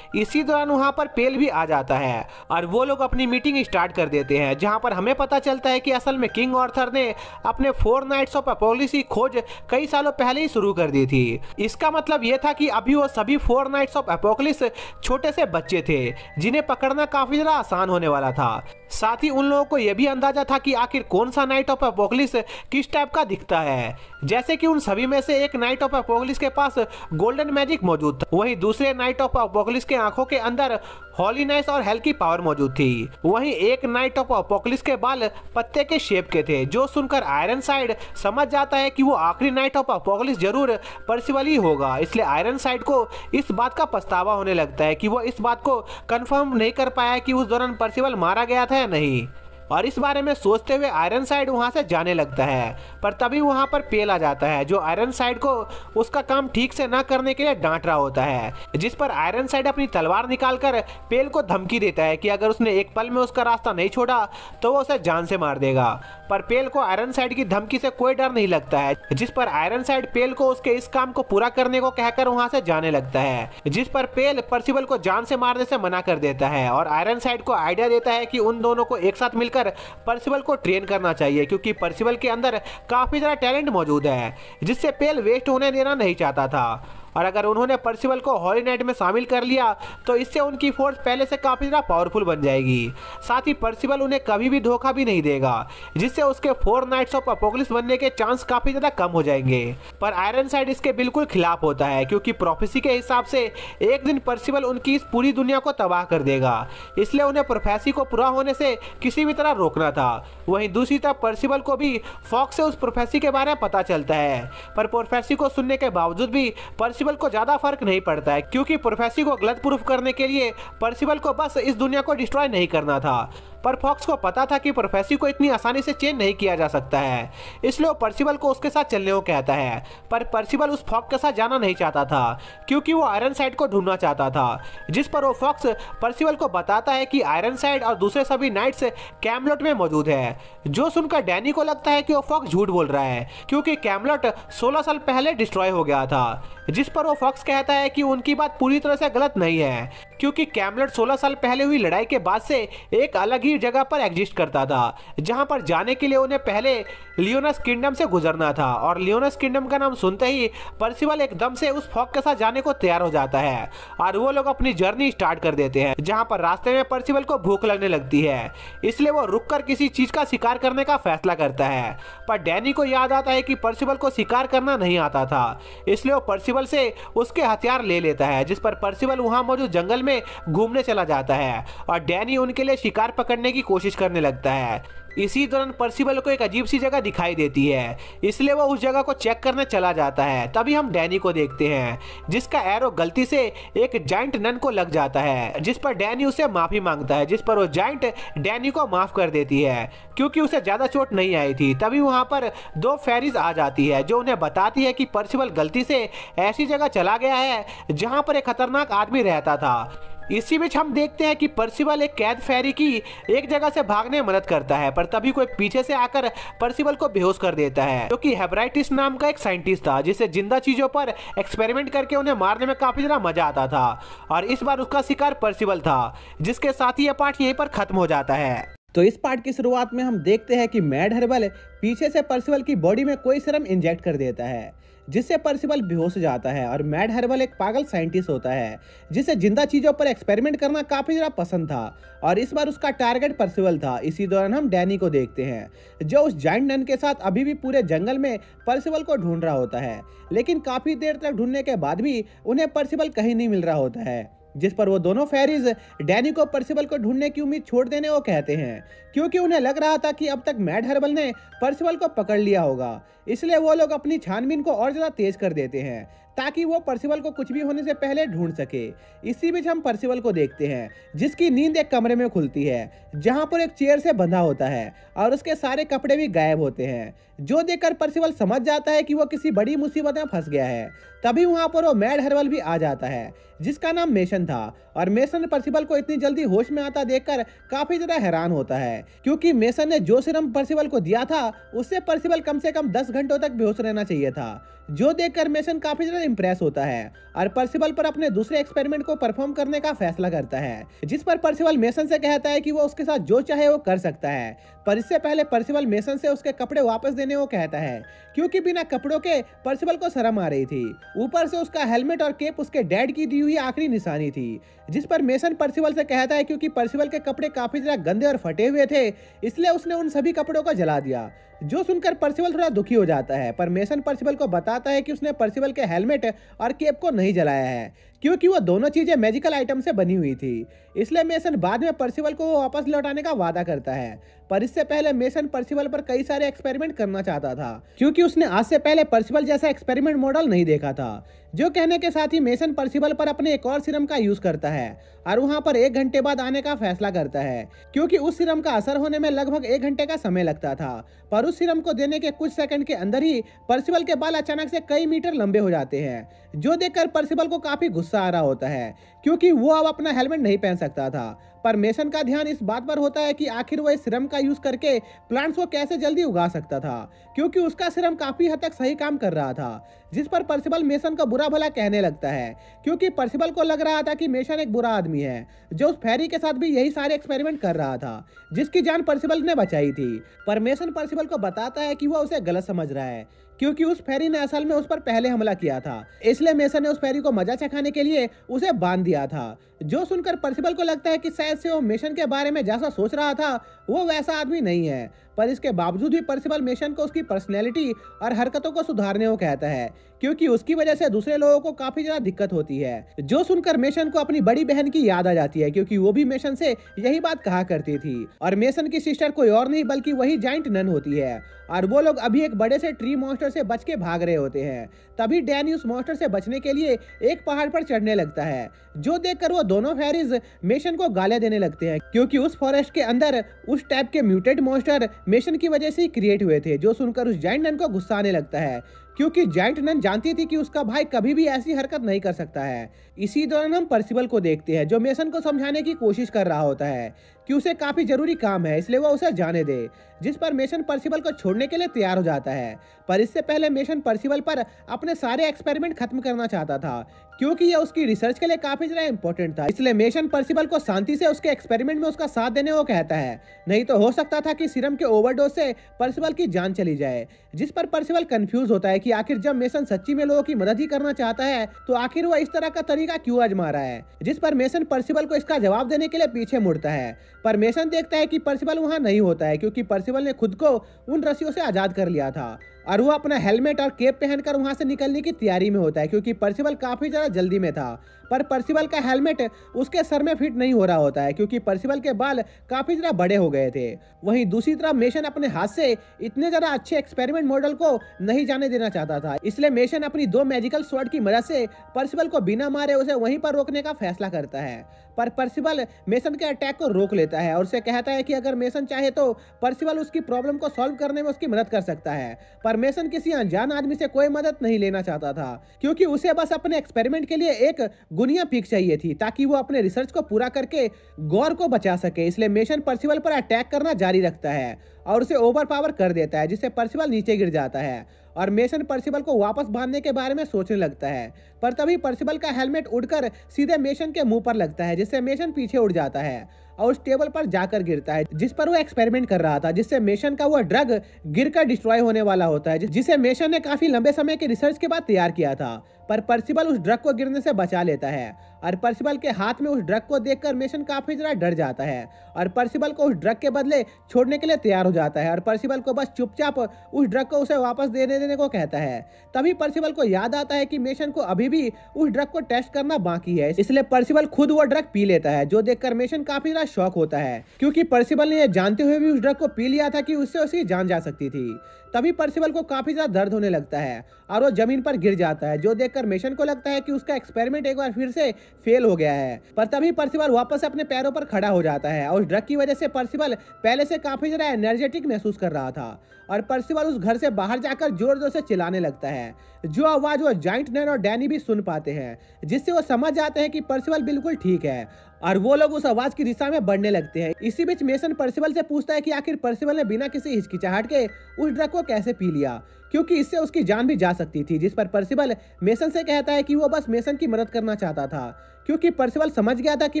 इसी दौरान वहाँ पर पेल भी आ जाता है, और वो लोग अपनी मीटिंग स्टार्ट कर देते हैं, जहाँ पर हमें पता चलता है कि असल में किंग ऑर्थर ने अपने फोर नाइट्स ऑफ़ अपोलिस की खोज कई सालों पहले ही शुरू कर दी थी। इसका मतलब ये था कि अभी वो सभी फोर नाइट्स ऑफ़ अपोकलिस छोटे से बच्चे थे, जिन्हें पकड़ना काफ़ी ज़्यादा आसान होने वाला था। साथ ही उन लोगों को यह भी अंदाज़ा था कि आखिर कौन सा नाइट ऑफ़ अपोकलिस किस टाइप का दिखता है। जैसे कि उन सभी में से एक नाइट ऑफ़ अपोकलिस के पास गोल्डन मैजिक मौजूद था। वहीं दूसरे नाइट ऑफ़ अपोकलिस के आँखों के अंदर हॉलीनेस और हेल की पावर मौजूद थी। वहीं एक नाइट ऑफ़ अपोकलिस के बाल पत्ते के शेप के थे, जो सुनकर आयरन साइड समझ जाता है कि वो आखिरी नाइट ऑफ़ अपोकलिस ज़रूर परसिवल ही होगा। इसलिए आयरन साइड को इस बात का पछतावा होने लगता है कि वो इस बात को कंफर्म नहीं कर पाया कि उस दौरान परसिवल मारा गया था नहीं। और इस बारे में सोचते हुए आयरन साइड वहाँ से जाने लगता है। पर तभी वहाँ पर पेल आ जाता है, जो आयरन साइड को उसका काम ठीक से ना करने के लिए डांट रहा होता है, जिस पर आयरन साइड अपनी तलवार निकालकर पेल को धमकी देता है कि अगर उसने एक पल में उसका रास्ता नहीं छोड़ा तो वो उसे जान से मार देगा। पर पेल को आयरन साइड की धमकी से कोई डर नहीं लगता है, जिस पर आयरन साइड पेल को उसके इस काम को पूरा करने को कहकर वहाँ से जाने लगता है, जिस पर पेल परसिबल को जान से मारने से मना कर देता है और आयरन साइड को आइडिया देता है कि उन दोनों को एक साथ मिलकर परसिबल को ट्रेन करना चाहिए, क्योंकि परसिबल के अंदर काफ़ी ज़्यादा टैलेंट मौजूद है, जिससे पेल वेस्ट होने देना नहीं चाहता था। और अगर उन्होंने पर्सिवल को हॉली नाइट में शामिल कर लिया तो इससे उनकी फोर्स पहले से काफ़ी ज़्यादा पावरफुल बन जाएगी। साथ ही पर्सिवल उन्हें कभी भी धोखा भी नहीं देगा, जिससे उसके फोर नाइट्स ऑफ़ अपोकलिस बनने के चांस काफ़ी ज़्यादा कम हो जाएँगे। पर आयरन साइड इसके बिल्कुल खिलाफ होता है, क्योंकि प्रोफेसी के हिसाब से एक दिन पर्सिवल उनकी इस पूरी दुनिया को तबाह कर देगा। इसलिए उन्हें प्रोफेसी को पूरा होने से किसी भी तरह रोकना था। वहीं दूसरी तरफ़ पर्सिवल को भी फॉक्स से उस प्रोफेसी के बारे में पता चलता है। पर प्रोफेसी को सुनने के बावजूद भी पर्सिवल पर्सिबल को ज़्यादा फ़र्क नहीं पड़ता है, क्योंकि प्रोफेसी को गलत प्रूफ करने के लिए पर्सिबल को बस इस दुनिया को डिस्ट्रॉय नहीं करना था। पर फॉक्स को पता था कि प्रोफेसी को इतनी आसानी से चेंज नहीं किया जा सकता है। इसलिए वो पर्सिबल को उसके साथ चलने को कहता है, पर पर्सिबल उस फॉक्स के साथ जाना नहीं चाहता था, क्योंकि वो आयरन साइड को ढूंढना चाहता था, जिस पर वो फॉक्स पर्सिबल को बताता है कि आयरन साइड और दूसरे सभी नाइट्स कैमलोट में मौजूद है, जो सुनकर डैनी को लगता है कि वो फॉक्स झूठ बोल रहा है, क्योंकि कैमलोट 16 साल पहले डिस्ट्रॉय हो गया था, जिस पर वो फॉक्स कहता है कि उनकी बात पूरी तरह से गलत नहीं है, क्योंकि कैमलेट 16 साल पहले हुई लड़ाई के बाद से एक अलग ही जगह पर एग्जिस्ट करता था, जहाँ पर जाने के लिए उन्हें पहले लियोनस किंगडम से गुजरना था, और लियोनस किंगडम का नाम सुनते ही पर्सिवल एकदम से उस फॉक के साथ जाने को तैयार हो जाता है, और वो लोग अपनी जर्नी स्टार्ट कर देते हैं, जहाँ पर रास्ते में पर्सिवल को भूख लगने लगती है, इसलिए वो रुककर किसी चीज़ का शिकार करने का फैसला करता है। पर डैनी को याद आता है कि पर्सिवल को शिकार करना नहीं आता था, इसलिए वो पर्सिवल से उसके हथियार ले लेता है, जिस पर पर्सिवल वहाँ मौजूद जंगल में घूमने चला जाता है, और डैनी उनके लिए शिकार पकड़ने की कोशिश करने लगता है। इसी दौरान पर्सिबल को एक अजीब सी जगह दिखाई देती है। इसलिए वो उस जगह को चेक करने चला जाता है। तभी हम डैनी को देखते हैं, जिसका एरो गलती से एक जाइंट नन को लग जाता है, जिस पर डैनी उसे माफ़ी माँगता है, जिस पर वो जाइंट डैनी को माफ़ कर देती है, क्योंकि उसे ज़्यादा चोट नहीं आई थी। तभी वहाँ पर दो फेरीज आ जाती है, जो उन्हें बताती है कि पर्सिबल गलती से ऐसी जगह चला गया है, जहाँ पर एक खतरनाक आदमी रहता था। इसी बीच हम देखते हैं कि पर्सिबल एक कैद फैरी की एक जगह से भागने में मदद करता है, पर तभी कोई पीछे से आकर पर्सिबल को बेहोश कर देता है क्योंकि तो हेब्राइटिस नाम का एक साइंटिस्ट था, जिसे ज़िंदा चीज़ों पर एक्सपेरिमेंट करके उन्हें मारने में काफ़ी ज़्यादा मज़ा आता था, और इस बार उसका शिकार पर्सिबल था, जिसके साथ ही यह पाठ यहीं पर खत्म हो जाता है। तो इस पार्ट की शुरुआत में हम देखते हैं कि मैड हर्बल पीछे से परसिवल की बॉडी में कोई सिरम इंजेक्ट कर देता है, जिससे पर्सिबल बेहोश जाता है और मैड हर्बल एक पागल साइंटिस्ट होता है, जिसे ज़िंदा चीज़ों पर एक्सपेरिमेंट करना काफ़ी ज़्यादा पसंद था और इस बार उसका टारगेट परसिवल था। इसी दौरान हम डैनी को देखते हैं, जो उस जाइंट नन के साथ अभी भी पूरे जंगल में पर्सिबल को ढूंढ रहा होता है, लेकिन काफ़ी देर तक ढूँढने के बाद भी उन्हें परसिवल कहीं नहीं मिल रहा होता है। जिस पर वो दोनों फेरीज डैनी को परसिवल को ढूँढने की उम्मीद छोड़ देने को कहते हैं, क्योंकि उन्हें लग रहा था कि अब तक मैड हर्बल ने परसिवल को पकड़ लिया होगा। इसलिए वो लोग अपनी छानबीन को और ज़्यादा तेज कर देते हैं, ताकि वो परसिवल को कुछ भी होने से पहले ढूंढ सके। इसी बीच हम परसिवल को देखते हैं, जिसकी नींद एक कमरे में खुलती है, जहाँ पर एक चेयर से बंधा होता है, और उसके सारे कपड़े भी गायब होते हैं। जो देखकर परसिवल समझ जाता है कि वो किसी बड़ी मुसीबत में फंस गया है तभी वहाँ पर वो मैड हर्बल भी आ जाता है, जिसका नाम मेसन था। और मेसन परसिबल को इतनी जल्दी होश में आता देखकर काफ़ी ज़्यादा हैरान होता है, क्योंकि मेसन ने जो सिरम परसिबल को दिया था, उससे परसिबल कम से कम दस घंटों तक बेहोश रहना चाहिए था, जो देखकर मेसन काफ़ी ज़्यादा इंप्रेस होता है और परसिबल पर अपने दूसरे एक्सपेरिमेंट को परफॉर्म करने का फैसला करता है, जिस पर परसिबल मेसन से कहता है कि वो उसके साथ जो चाहे वो कर सकता है, पर इससे पहले परसिबल मेसन से उसके कपड़े वापस देने को कहता है, क्योंकि बिना कपड़ों के परसिबल को शर्म आ रही थी। ऊपर से उसका हेलमेट और केप उसके डैड की दी हुई आखिरी निशानी थी, जिस पर मेसन पर्सिवल से कहता है क्योंकि पर्सिवल के कपड़े काफ़ी ज़्यादा गंदे और फटे हुए थे, इसलिए उसने उन सभी कपड़ों को जला दिया, जो सुनकर पर्सिवल थोड़ा दुखी हो जाता है, पर मेसन पर्सिवल को बताता है कि उसने पर्सिवल के हेलमेट और केप को नहीं जलाया है। क्योंकि वो दोनों चीज़ें मैजिकल आइटम से बनी हुई थी। इसलिए मेसन बाद में पर्सिवल को वापस लौटाने का वादा करता है। पर इससे पहले मेसन पर्सिवल पर कई सारे एक्सपेरिमेंट करना चाहता था, क्योंकि उसने आज से पहले पर्सिवल जैसा एक्सपेरिमेंट मॉडल नहीं देखा था। जो कहने के साथ ही मेसन परसिबल पर अपने एक और सिरम का यूज़ करता है, और वहाँ पर एक घंटे बाद आने का फैसला करता है, क्योंकि उस सिरम का असर होने में लगभग एक घंटे का समय लगता था, पर उस सिरम को देने के कुछ सेकंड के अंदर ही परसिबल के बाल अचानक से कई मीटर लंबे हो जाते हैं, जो देखकर परसिबल को काफ़ी गुस्सा आ रहा होता है, क्योंकि वो अब अपना हेलमेट नहीं पहन सकता था। पर मेसन का ध्यान इस बात पर होता है कि आखिर वह सिरम का यूज़ करके प्लांट्स को कैसे जल्दी उगा सकता था, क्योंकि उसका सिरम काफ़ी हद तक सही काम कर रहा था, जिस पर परसिबल मेसन का बुरा भला कहने लगता है, क्योंकि परसिबल को लग रहा था कि मेसन एक बुरा आदमी है, जो उस फेरी के साथ भी यही सारे एक्सपेरिमेंट कर रहा था, जिसकी जान परसिबल ने बचाई थी। पर मेसन परसिबल को बताता है कि वह उसे गलत समझ रहा है क्योंकि उस फेरी ने असल में उस पर पहले हमला किया था। इसलिए मेसन ने उस फेरी को मज़ा चखाने के लिए उसे बाँध दिया था। जो सुनकर प्रिंसिपल को लगता है कि शायद से वो मिशन के बारे में जैसा सोच रहा था, वो वैसा आदमी नहीं है। पर इसके बावजूद भी परसिबल मेशन को उसकी पर्सनैलिटी और हरकतों को सुधारने को कहता है, क्योंकि उसकी वजह से दूसरे लोगों को काफ़ी ज़्यादा दिक्कत होती है, जो सुनकर मेशन को अपनी बड़ी बहन की याद आ जाती है, क्योंकि वो भी मेशन से यही बात कहा करती थी। और मेशन की सिस्टर कोई और नहीं, बल्कि वही जाइंट नन होती है। और वो लोग अभी एक बड़े से ट्री मॉन्स्टर से बच के भाग रहे होते हैं। तभी डैनी उस मॉन्स्टर से बचने के लिए एक पहाड़ पर चढ़ने लगता है, जो देखकर वो दोनों फेरिज मेशन को गालियाँ देने लगते हैं, क्योंकि उस फॉरेस्ट के अंदर उस टाइप के म्यूटेड मॉन्स्टर मेशन की वजह से क्रिएट हुए थे, जो सुनकर उस नन को गुस्सा आने लगता है। क्योंकि जाइंट नन जानती थी कि उसका भाई कभी भी ऐसी हरकत नहीं कर सकता है। इसी दौरान हम परसिबल को देखते हैं, जो मेसन को समझाने की कोशिश कर रहा होता है कि उसे काफ़ी ज़रूरी काम है, इसलिए वो उसे जाने दे, जिस पर मेशन परसिबल को छोड़ने के लिए तैयार हो जाता है। पर इससे पहले मेशन परसिबल पर अपने सारे एक्सपेरिमेंट खत्म करना चाहता था, क्योंकि यह उसकी रिसर्च के लिए काफ़ी ज़्यादा इंपॉर्टेंट था। इसलिए मेशन परसिबल को शांति से उसके एक्सपेरिमेंट में उसका साथ देने को कहता है। नहीं तो हो सकता था कि सीरम के ओवरडोज से परसिबल की जान चली जाए, जिस पर परसिबल कंफ्यूज होता है कि आखिर जब मेसन सच्ची में लोगों की मदद ही करना चाहता है तो आखिर वह इस तरह का तरीका क्यों आजमा रहा है? जिस पर मेसन परसिबल को इसका जवाब देने के लिए पीछे मुड़ता है। पर मेसन देखता है कि परसिबल वहाँ नहीं होता है, क्योंकि परसिबल ने खुद को उन रस्सियों से आज़ाद कर लिया था। और वो अपना हेलमेट और केप पहनकर वहाँ से निकलने की तैयारी में होता है, क्योंकि परसिबल काफ़ी ज़्यादा जल्दी में था। पर परसिबल का हेलमेट उसके सर में फिट नहीं हो रहा होता है, क्योंकि परसिबल के बाल काफ़ी ज़्यादा बड़े हो गए थे। वहीं दूसरी तरफ़ मेशन अपने हाथ से इतने ज़्यादा अच्छे एक्सपेरिमेंट मॉडल को नहीं जाने देना चाहता था। इसलिए मेशन अपनी दो मैजिकल स्वर्ड की मदद से परसिबल को बिना मारे उसे वहीं पर रोकने का फैसला करता है। पर परसिबल मेसन के अटैक को रोक लेता है और उसे कहता है कि अगर मेसन चाहे तो परसिबल उसकी प्रॉब्लम को सॉल्व करने में उसकी मदद कर सकता है। पर मेसन किसी अनजान आदमी से कोई मदद नहीं लेना चाहता था, क्योंकि उसे बस अपने एक्सपेरिमेंट के लिए एक गुनिया पीक चाहिए थी ताकि वो अपने रिसर्च को पूरा करके गौर को बचा सके, इसलिए मेशन परसिबल पर अटैक करना जारी रखता है और उसे ओवर पावर कर देता है, जिससे परसिबल नीचे गिर जाता है और मेसन परसिबल को वापस बांधने के बारे में सोचने लगता है। पर तभी परसिबल का हेलमेट उड़कर सीधे मेशन के मुँह पर लगता है, जिससे मेशन पीछे उड़ जाता है और उस टेबल पर जाकर गिरता है, जिस पर वो एक्सपेरिमेंट कर रहा था, जिससे मेशन का वो ड्रग गिरकर डिस्ट्रॉय होने वाला होता है जिसे मेशन ने काफ़ी लंबे समय के रिसर्च के बाद तैयार किया था। पर परसिबल उस ड्रग को गिरने से बचा लेता है। और परसिबल के हाथ में उस ड्रग को देखकर मेशन काफ़ी जरा डर जाता है। और परसिबल को उस ड्रग के बदले छोड़ने के लिए तैयार हो जाता है। और परसिबल को बस चुपचाप उस ड्रग को उसे वापस देने देने को कहता है। तभी परसिबल को याद आता है कि मेशन को अभी भी उस ड्रग को टेस्ट करना बाकी है। इसलिए परसिबल खुद वो ड्रग पी लेता है, जो देखकर मेशन काफ़ी ज़्यादा शौक होता है। क्योंकि परसिबल ने यह जानते हुए भी उस ड्रग को पी लिया था कि उससे उसकी जान जा सकती थी। तभी पर्सिबल को काफ़ी ज़्यादा दर्द होने लगता है और वो ज़मीन पर गिर जाता है, जो देखकर मेशन को लगता है कि उसका एक्सपेरिमेंट एक बार फिर से फेल हो गया है। पर तभी परसिबल वापस अपने पैरों पर खड़ा हो जाता है और ड्रग की वजह से पर्सिबल पहले से काफ़ी ज़्यादा एनर्जेटिक महसूस कर रहा था और परसिबल उस घर से बाहर जाकर ज़ोर ज़ोर से चिल्लाने लगता है। जो आवाज़ वो जाइंट नैन और डैनी भी सुन पाते हैं, जिससे वो समझ जाते हैं कि परसिबल बिल्कुल ठीक है और वो लोग उस आवाज़ की दिशा में बढ़ने लगते हैं। इसी बीच मेसन परसिबल से पूछता है कि आखिर परसिबल ने बिना किसी हिचकिचाहट के उस ड्रग को कैसे पी लिया? क्योंकि इससे उसकी जान भी जा सकती थी, जिस पर पर्सिबल मेसन से कहता है कि वो बस मेसन की मदद करना चाहता था। क्योंकि पर्सिवल समझ गया था कि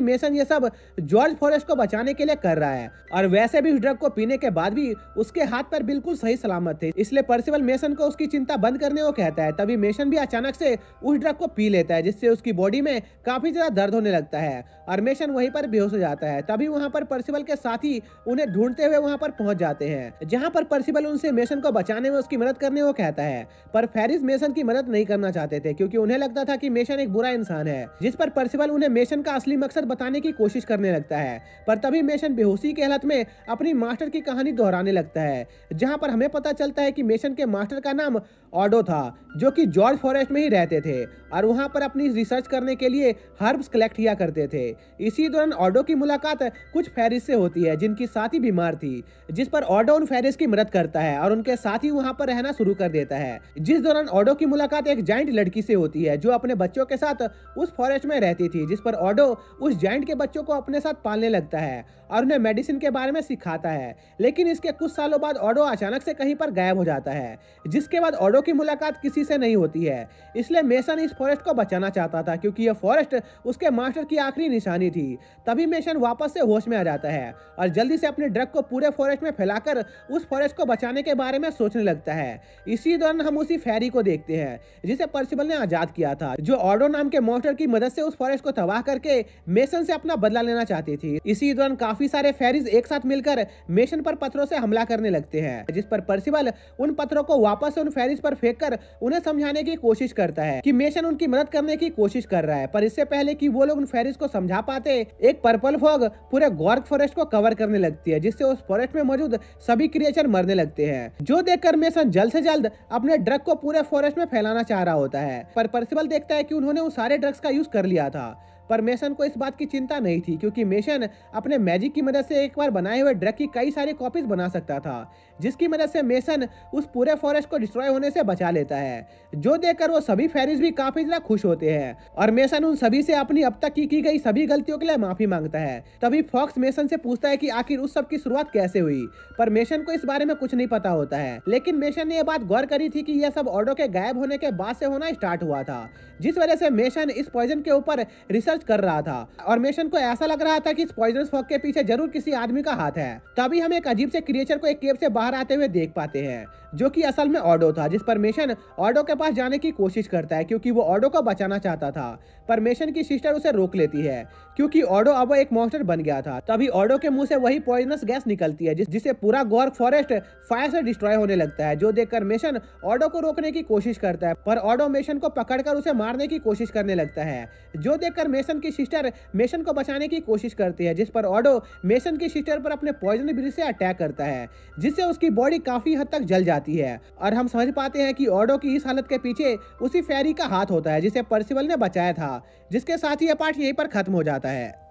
मेसन ये सब जॉर्ज फॉरेस्ट को बचाने के लिए कर रहा है। और वैसे भी उस ड्रग को पीने के बाद भी उसके हाथ पर बिल्कुल सही सलामत थे। इसलिए परसिबल मेसन को उसकी चिंता बंद करने को कहता है। तभी मेसन भी अचानक से उस ड्रग को पी लेता है, जिससे उसकी बॉडी में काफ़ी ज़्यादा दर्द होने लगता है। और मेसन वहीं पर बेहोश हो जाता है। तभी वहाँ पर परसिबल के साथी उन्हें ढूंढते हुए वहाँ पर पहुँच जाते हैं, जहाँ पर परसिबल उनसे मेशन को बचाने में उसकी मदद करने को कहता है। पर फेरिस मेसन की मदद नहीं करना चाहते थे, क्योंकि उन्हें लगता था कि मेशन एक बुरा इंसान है, जिस पर परसिबल उन्हें मेशन का असली मकसद बताने की कोशिश करने लगता है, पर तभी मेशन बेहोशी की हालत में अपनी मास्टर की कहानी दोहराने लगता है, जहाँ पर हमें पता चलता है कि मेशन के मास्टर का नाम ऑडो था, जो कि जॉर्ज फॉरेस्ट में ही रहते थे, और वहाँ पर अपनी रिसर्च करने के लिए हर्ब्स कलेक्ट किया करते थे। इसी दौरान ऑडो की मुलाकात कुछ फेरिस से होती है, जिनकी साथी बीमार थी, जिस पर ऑडो उन फेरिस की मदद करता है और उनके साथ ही वहाँ पर रहना शुरू कर देता है। जिस दौरान ऑडो की मुलाकात एक जाइंट लड़की से होती है, जो अपने बच्चों के साथ उस फॉरेस्ट में रहती थी, जिस पर ऑडो उस जाइंट के बच्चों को अपने साथ पालने लगता है और उन्हें मेडिसिन के बारे में सिखाता है। लेकिन इसके कुछ सालों बाद ऑडो अचानक से कहीं पर गायब हो जाता है, जिसके बाद ऑडो की मुलाकात किसी से नहीं होती है। इसलिए मेसन इस फॉरेस्ट को बचाना चाहता था, क्योंकि यह फॉरेस्ट उसके मास्टर की आखिरी निशानी थी। तभी मेशन वापस से होश में आ जाता है और जल्दी से अपने ड्रग को पूरे फॉरेस्ट में फैलाकर उस फॉरेस्ट को बचाने के बारे में सोचने लगता है। इसी दौरान हम उसी फेरी को देखते हैं, जिसे परसिबल ने आज़ाद किया था, जो ऑडो नाम के मॉन्स्टर की मदद से उस फॉरेस्ट को तबाह करके मेसन से अपना बदला लेना चाहती थी। इसी दौरान काफ़ी सारे फेरीज एक साथ मिलकर मेशन पर पत्थरों से हमला करने लगते हैं, जिस पर परसिबल उन पत्थरों को वापस उन फेरीज पर फेंक कर उन्हें समझाने की कोशिश करता है कि मेशन उनकी मदद करने की कोशिश कर रहा है। पर इससे पहले कि वो लोग उन फेरीज को समझा पाते, एक पर्पल फॉग पूरे गॉर्क फॉरेस्ट को कवर करने लगती है, जिससे उस फॉरेस्ट में मौजूद सभी क्रिएचर मरने लगते हैं, जो देखकर मेसन जल्द से जल्द अपने ड्रग को पूरे फॉरेस्ट में फैलाना चाह रहा होता है। पर परसिबल देखता है कि उन्होंने उन सारे ड्रग्स का यूज़ कर लिया था। पर मेसन को इस बात की चिंता नहीं थी, क्योंकि मेसन अपने मैजिक की मदद से एक बार बनाए हुए ड्रग की कई सारी कॉपीज बना सकता था। जिसकी मदद से मेसन उस पूरे फॉरेस्ट को डिस्ट्रॉय होने से बचा लेता है। जो देखकर वो सभी फेरिस भी काफ़ी ज़्यादा खुश होते हैं और मेसन उन सभी से अपनी अब तक की, की गई सभी गलतियों के लिए माफ़ी माँगता है। तभी फॉक्स मेसन से पूछता है कि आखिर उस सब की शुरुआत कैसे हुई? पर मेशन को इस बारे में कुछ नहीं पता होता है। लेकिन मेशन ने यह बात गौर करी थी कि यह सब ऑर्डो के गायब होने के बाद से होना स्टार्ट हुआ था जिस वजह से मेशन इस पॉइजन के ऊपर रिसर्च कर रहा था और मेसन को ऐसा लग रहा था कि इस पॉइजनस फॉग के पीछे ज़रूर किसी आदमी का हाथ है। तभी हम एक अजीब से क्रिएचर को एक केव से बाहर आते हुए देख पाते हैं जो कि असल में ऑडो था जिस पर मेशन ऑडो के पास जाने की कोशिश करता है क्योंकि वो ऑडो को बचाना चाहता था। पर मेशन की सिस्टर उसे रोक लेती है क्योंकि ऑडो अब एक मॉन्स्टर बन गया था। तभी ऑडो के मुँह से वही पॉइजनस गैस निकलती है जिस, जिसे पूरा गॉर्क फॉरेस्ट फायर से डिस्ट्रॉय होने लगता है जो देखकर मेशन ऑडो को रोकने की कोशिश करता है पर ऑडो मेशन को पकड़कर उसे मारने की कोशिश करने लगता है। जो देखकर मेशन की सिस्टर मेशन को बचाने की कोशिश करती है जिस पर ऑडो मेशन की सिस्टर पर अपने पॉइजन ब्रिज से अटैक करता है जिससे उसकी बॉडी काफ़ी हद तक जल जाती है। और हम समझ पाते हैं कि ऑडो की इस हालत के पीछे उसी फेरी का हाथ होता है, जिसे पर्सिवल ने बचाया था, जिसके साथ ही यह पार्ट यहीं पर खत्म हो जाता है।